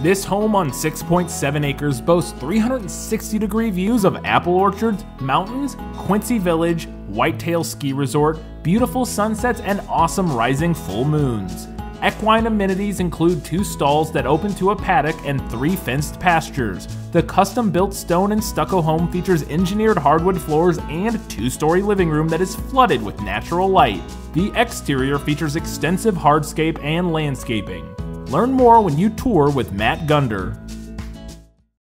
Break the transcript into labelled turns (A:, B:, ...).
A: This home on 6.7 acres boasts 360 degree views of apple orchards, mountains, Quincy Village, Whitetail Ski Resort, beautiful sunsets, and awesome rising full moons. Equine amenities include two stalls that open to a paddock and three fenced pastures. The custom built stone and stucco home features engineered hardwood floors and two story living room that is flooded with natural light. The exterior features extensive hardscape and landscaping. Learn more when you tour with Matt Gunder.